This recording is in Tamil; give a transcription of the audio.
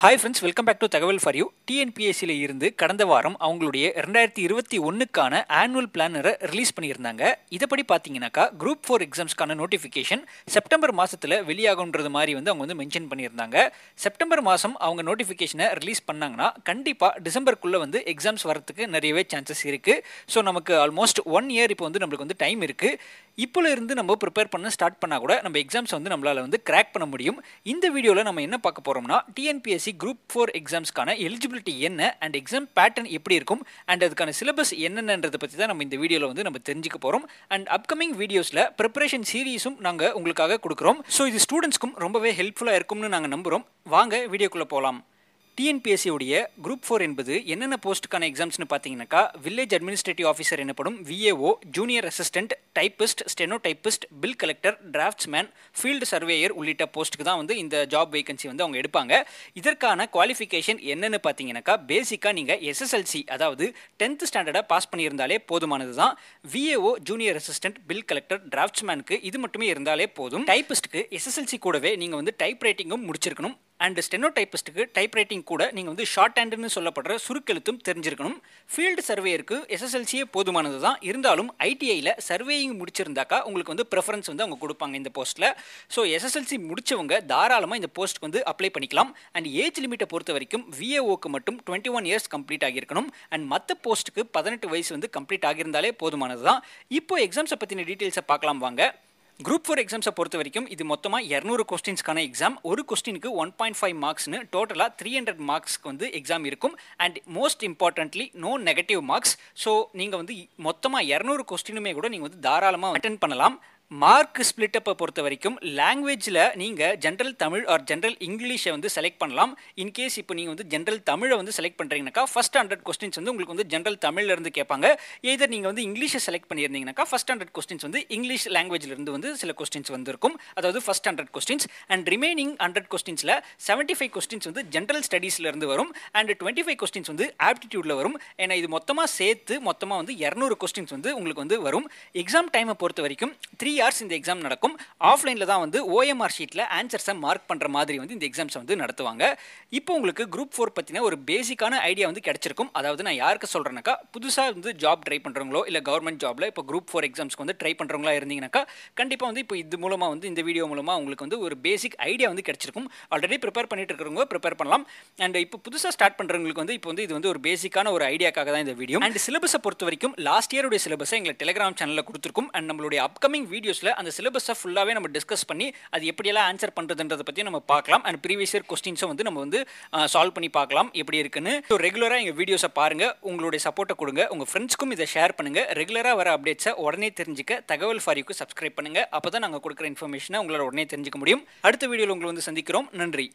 Hi friends welcome back to தகவல் ஃபார் யூ டிஎன்பிஎஸ்சியில் இருந்து கடந்த வாரம் அவங்களுடைய ரெண்டாயிரத்தி இருபத்தி ஒன்றுக்கான ஆனுவல் பிளானரை ரிலீஸ் பண்ணியிருந்தாங்க. இதைப்படி பார்த்தீங்கன்னாக்கா குரூப் ஃபோர் எக்ஸாம்ஸ்க்கான நோட்டிஃபிகேஷன் செப்டம்பர் மாதத்தில் வெளியாகுன்றது மாதிரி வந்து அவங்க வந்து மென்ஷன் பண்ணியிருந்தாங்க. செப்டம்பர் மாதம் அவங்க நோட்டிஃபிகேஷனை ரிலீஸ் பண்ணாங்கன்னா கண்டிப்பாக டிசம்பருக்குள்ளே வந்து எக்ஸாம்ஸ் வரத்துக்கு நிறையவே சான்சஸ் இருக்குது ஸோ நமக்கு ஆல்மோஸ்ட் ஒன் இயர் இப்போ வந்து நம்மளுக்கு வந்து டைம் இருக்குது இப்போல இருந்து நம்ம ப்ரிப்பேர் பண்ண ஸ்டார்ட் பண்ணால் கூட நம்ம எக்ஸாம்ஸ் வந்து நம்மளால் வந்து கிராக் பண்ண முடியும். இந்த வீடியோவில் நம்ம என்ன பார்க்க போகிறோம்னா டிஎன்பிஎஸ்சி குரூப் ஃபோர் எக்ஸாம்ஸ்க்கான எலிஜிபிலிட்டி என்ன அண்ட் எக்ஸாம் பேட்டர்ன் எப்படி இருக்கும் அண்ட் அதுக்கான சிலபஸ் என்னென்னன்றதை பற்றி தான் நம்ம இந்த வீடியோவில் வந்து நம்ம தெரிஞ்சுக்க போகிறோம் அண்ட் அப்கமிங் வீடியோஸில் ப்ரிப்பரேஷன் சீரீஸும் நாங்கள் உங்களுக்காக கொடுக்குறோம். ஸோ இது ஸ்டூடெண்ட்ஸ்க்கும் ரொம்பவே ஹெல்ப்ஃபுல்லாக இருக்கும்னு நாங்கள் நம்புகிறோம் வாங்க வீடியோக்குள்ளே போகலாம் டிஎன்பிஎஸ்சி உடைய குரூப் ஃபோர் என்பது என்னென்ன போஸ்ட்டுக்கான எக்ஸாம்ஸ்னு பார்த்தீங்கன்னாக்கா வில்லேஜ் அட்மினிஸ்ட்ரேட்டிவ் ஆஃபீஸர் எனப்படும் VAO junior assistant typist steno typist bill collector draftsman field surveyor உள்ளிட்ட போஸ்ட்டுக்கு தான் வந்து இந்த ஜாப் வேகன்சி வந்து அவங்க எடுப்பாங்க. இதற்கான குவாலிஃபிகேஷன் என்னென்னு பார்த்தீங்கன்னாக்கா பேசிக்காக நீங்கள் எஸ்எஸ்எல்சி அதாவது டென்த் ஸ்டாண்டர்டாக பாஸ் பண்ணியிருந்தாலே போதுமானது தான். VAO junior assistant bill collector டிராஃப்ட்ஸ்மேனுக்கு இது மட்டுமே இருந்தாலே போதும். டைப்பிஸ்ட்டுக்கு எஸ்எஸ்எல்சி கூடவே நீங்கள் வந்து டைப் ரைட்டிங்கும் முடிச்சிருக்கணும். அண்ட் ஸ்டெனோடைப்பிஸ்ட்டுக்கு டைப் ரைட்டிங் கூட நீங்கள் வந்து ஷார்ட் ஹேண்டுன்னு சொல்லப்படுற சுருக்கெழுத்தும் தெரிஞ்சிருக்கணும். ஃபீல்டு சர்வேயருக்கு எஸ்எஸ்எல்சியே போதுமானது தான். இருந்தாலும் ஐடிஐயில் சர்வேயிங் முடிச்சிருந்தாக்கா உங்களுக்கு வந்து ப்ரெஃபரன்ஸ் வந்து அவங்க கொடுப்பாங்க இந்த போஸ்ட்டில் ஸோ எஸ்எஸ்எல்சி முடிச்சவங்க தாராளமாக இந்த போஸ்ட்டுக்கு வந்து அப்ளை பண்ணிக்கலாம். அண்ட் ஏஜ் லிமிட்டை பொறுத்த வரைக்கும் விஏஓக்கு மட்டும் டுவெண்ட்டி ஒன் இயர்ஸ் கம்ப்ளீட் ஆகியிருக்கணும் அண்ட் மற்ற போஸ்ட்டுக்கு பதினெட்டு வயசு வந்து கம்ப்ளீட் ஆகியிருந்தாலே போதுமானது தான். இப்போ எக்ஸாம்ஸை பற்றின டீட்டெயில்ஸை பார்க்கலாம் வாங்க. குரூப் ஃபோர் எக்ஸாம்ஸை பொறுத்த வரைக்கும் இது மொத்தமாக இரநூறு கொஸ்டின்ஸ்க்கான எக்ஸாம் ஒரு கொஸ்டினுக்கு ஒன் பாயிண்ட் ஃபைவ் மார்க்ஸ்னு டோட்டலாக த்ரீ ஹண்ட்ரட் மார்க்ஸ்க்கு வந்து எக்ஸாம் இருக்கும். And most importantly no negative marks so நீங்கள் வந்து மொத்தமாக இரநூறு கொஸ்டினுமே கூட நீங்கள் வந்து தாராளமாக அட்டன் பண்ணலாம். மார்க் ஸ்பிளிட்டப்பை பொறுத்த வரைக்கும் லாங்குவேஜில் நீங்கள் ஜென்ரல் தமிழ் ஆர் ஜென்ரல் இங்கிலீஷை வந்து செலக்ட் பண்ணலாம். இன்கேஸ் இப்போ நீங்கள் வந்து ஜென்ரல் தமிழை வந்து செலக்ட் பண்ணுறீங்கனாக்கா ஃபஸ்ட் ஹண்ட்ரட் கொஸ்டின்ஸ் வந்து உங்களுக்கு வந்து ஜென்ரல் தமிழ்லேருந்து கேட்பாங்க. எதர் நீங்கள் வந்து இங்கிலீஷை செலக்ட் பண்ணியிருந்தீங்கனாக்கா ஃபஸ்ட் ஹண்ட்ரட் கொஸ்டின்ஸ் வந்து இங்கிலீஷ் லாங்குவேஜ்லேருந்து வந்து சில கொஸ்டின்ஸ் வந்திருக்கும். அதாவது first hundred questions and remaining hundred கொஸ்டின்ஸில் seventy five questions வந்து ஜென்ரல் ஸ்டடீஸ்லேருந்து வரும். அண்ட் டுவெண்ட்டி ஃபைவ் கொஸ்டின்ஸ் வந்து ஆப்டிடியூடில் வரும். ஏன்னா இது மொத்தமாக சேர்த்து மொத்தமாக வந்து இரநூறு கொஸ்டின்ஸ் வந்து உங்களுக்கு வந்து வரும். எக்ஸாம் டைமை பொறுத்த வரைக்கும் த்ரீ ஹவர்ஸ் இந்த எக்ஸாம் நடக்கும். ஆஃப்லைனில் தான் வந்து ஓஎம்ஆர் ஷீட்டில் ஆன்சர்ஸை மார்க் பண்ணுற மாதிரி வந்து இந்த எக்ஸாம்ஸை வந்து நடத்துவாங்க. இப்போ உங்களுக்கு குரூப் ஃபோர் பற்றின ஒரு பேசிக்கான ஐடியா வந்து கிடச்சிருக்கும். அதாவது நான் யாருக்கு சொல்கிறேன்னாக்கா புதுசாக வந்து ஜாப் ட்ரை பண்ணுறவங்களோ இல்லை கவர்மெண்ட் ஜாபில் இப்போ குரூப் ஃபோர் எக்ஸாம்ஸ்க்கு வந்து ட்ரை பண்ணுறவங்களா இருந்தீங்கன்னாக்கா கண்டிப்பாக வந்து இப்போ இது மூலமாக வந்து இந்த வீடியோ மூலமாக உங்களுக்கு வந்து ஒரு பேசிக் ஐடியா வந்து கிடச்சிருக்கும். ஆல்ரெடி ப்ரிப்பேர் பண்ணிட்டு இருக்கிறவங்க ப்ரிப்பேர் பண்ணலாம். அண்ட் இப்போ புதுசாக ஸ்டார்ட் பண்ணுறவங்களுக்கு வந்து இப்போ வந்து இது வந்து ஒரு பேசிக்கான ஒரு ஐடியாக்காக தான் இந்த வீடியோ அண்ட் சிலபஸை பொறுத்த வரைக்கும் லாஸ்ட் இயருடைய சிலபஸை எங்களை டெலிகிராம் சேனலில் கொடுத்துருக்கும். அண்ட் நம்மளுடைய அப்கமிங் வீடியோ வீடியோஸில் அந்த சிலபஸை ஃபுல்லாகவே நம்ம டிஸ்கஸ் பண்ணி அது எப்படியெல்லாம் ஆன்சர் பண்ணுறதுன்றதை பற்றி நம்ம பார்க்கலாம். அண்ட் ப்ரீவியஸ் இயர் கொஸ்டின்ஸும் வந்து நம்ம வந்து சால்வ் பண்ணி பார்க்கலாம் எப்படி இருக்குன்னு. ஸோ ரெகுலராக எங்கள் வீடியோஸை பாருங்கள் உங்களுடைய சப்போர்ட்டை கொடுங்க. உங்கள் ஃப்ரெண்ட்ஸ்க்கும் இதை ஷேர் பண்ணுங்கள் ரெகுலராக வர அப்டேட்ஸை உடனே தெரிஞ்சுக்க தகவல் ஃபாரிக்கு சப்ஸ்கிரைப் பண்ணுங்கள் அப்போ தான் நாங்கள் கொடுக்குற இன்ஃபர்மேஷனை உங்களால் உடனே தெரிஞ்சுக்க முடியும். அடுத்த வீடியோவில் உங்களை வந்து சந்திக்கிறோம். நன்றி.